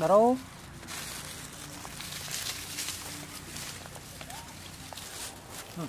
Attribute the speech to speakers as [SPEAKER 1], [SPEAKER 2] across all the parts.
[SPEAKER 1] Daro. Hmm.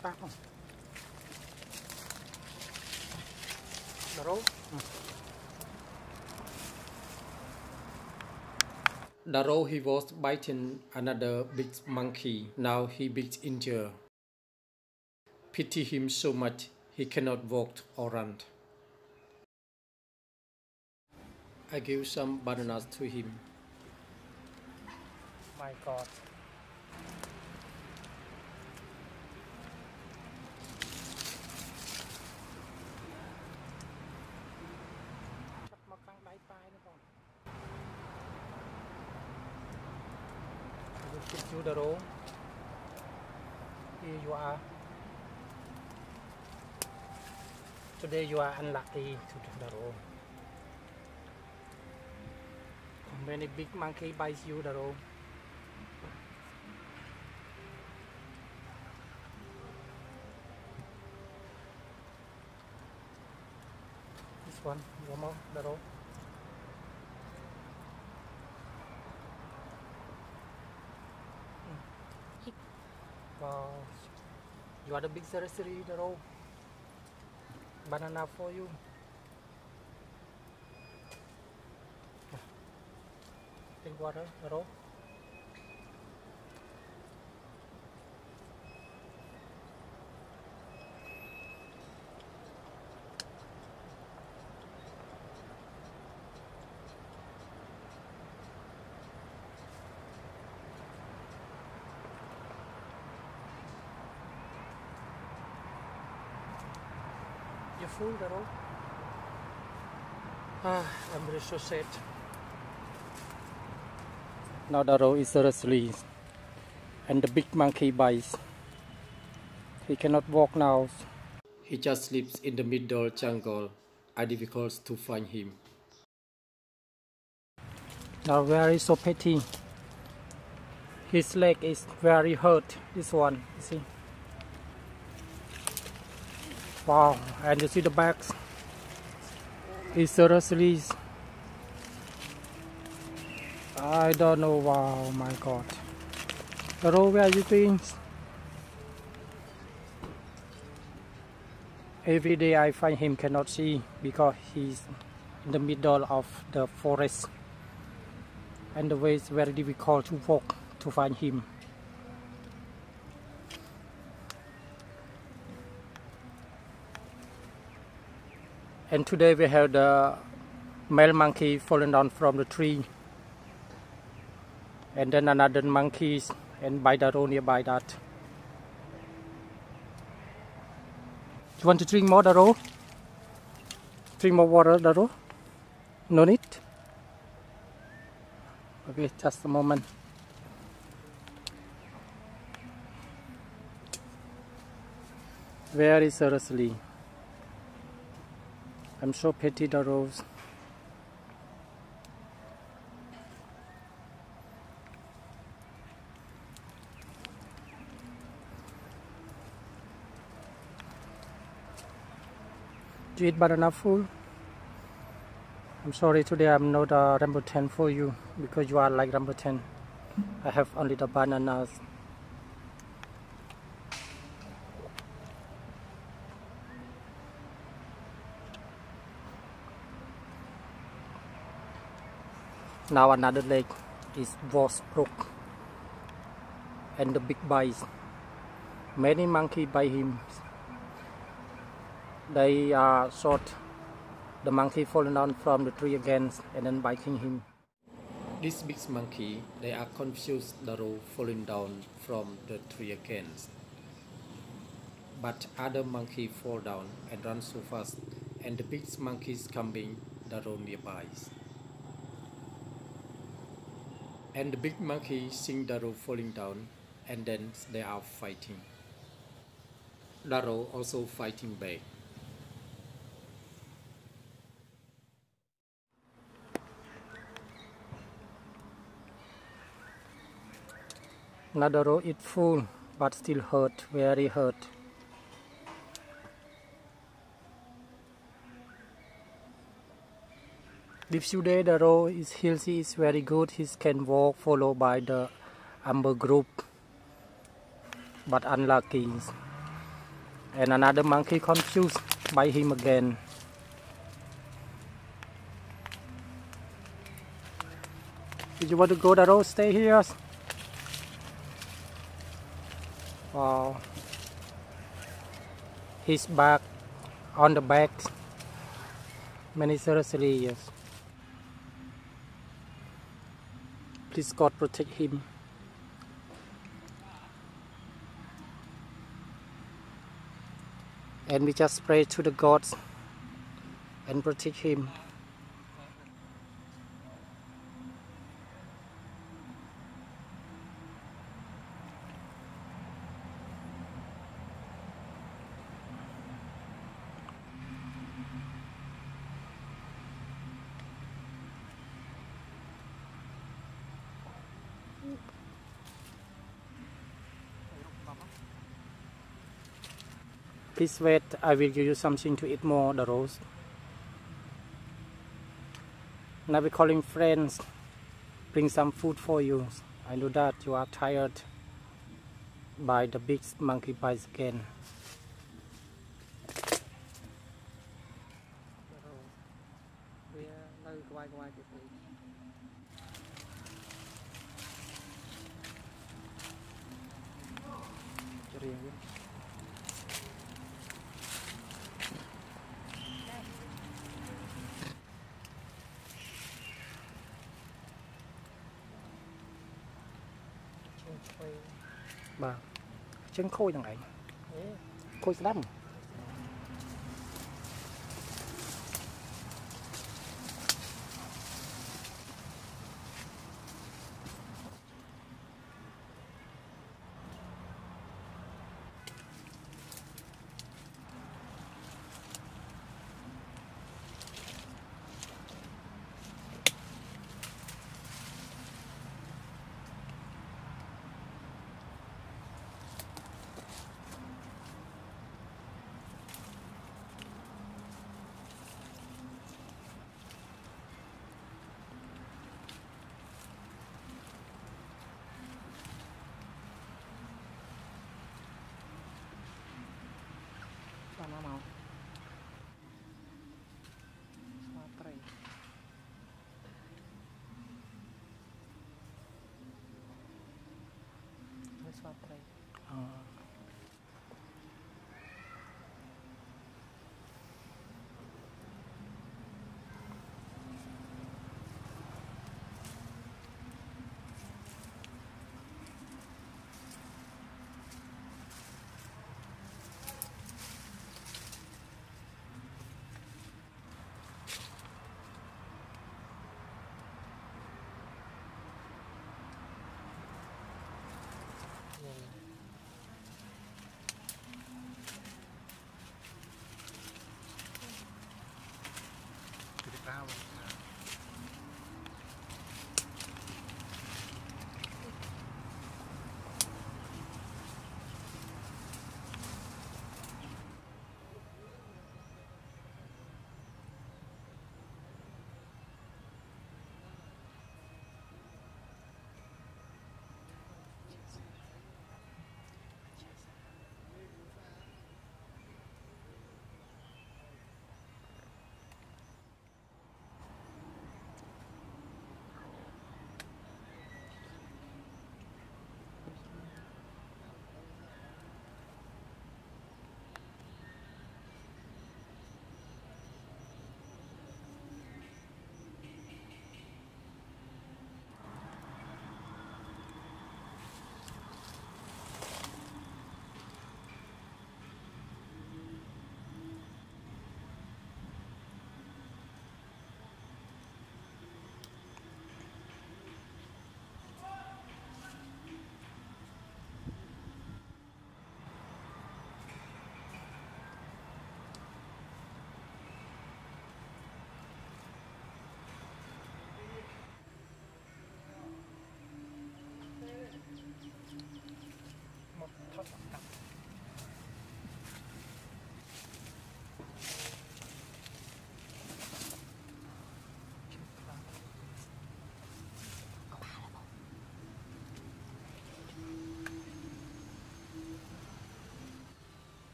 [SPEAKER 1] Back on. Daro. Daro he was biting another big monkey. Now he bit injured. Pity him so much he cannot walk or run. I give some bananas to him. My God. I will give you Daro. Here you are. Today you are unlucky to Daro. Many big monkey bites you Daro. This one, one more, Daro. Hmm. Wow, you are the big seriously Daro. Banana for you. Take water, Daro. You full Daro? Ah, I'm very so sad. Now Daro is seriously and the big monkey bites. He cannot walk now. He just sleeps in the middle jungle. I difficult to find him. Now very so petty. His leg is very hurt. This one, you see. Wow, and you see the backs. It's seriously. I don't know. Wow, oh my God. Hello, where are you going? Every day I find him cannot see because he's in the middle of the forest and the way is very difficult to walk to find him. And today we have the male monkey fallen down from the tree and then another monkeys and by the road nearby that. You want to drink more, Daro? Drink more water, Daro? No need? Okay, just a moment. Very seriously. I'm so pity Daro. Do eat banana full? I'm sorry today I'm not a rambutan for you because you are like rambutan. I have only the bananas. Now another leg is was broke and the big bites. Many monkey bite him. They are shot. The monkey falling down from the tree again and then biting him. This big monkey, they are confused Daro falling down from the tree again. But other monkey fall down and run so fast and the big monkeys coming Daro nearby. And the big monkey seeing Daro falling down and then they are fighting. Daro also fighting back. Nadaro is full but still hurt, very hurt. If today Daro is healthy is very good, he can walk followed by the Amber group. But unlucky. And another monkey confused by him again. Did you want to go Daro? Stay here. Wow. His back on the back. Many seriously, yes. Please God protect him. And we just pray to the gods and protect him. Please wait, I will give you something to eat more, Daro. Now we're calling friends, bring some food for you. I know that you are tired by the big monkey bites again. បាទជើងខូចនឹងឯងខូចស្ដាំ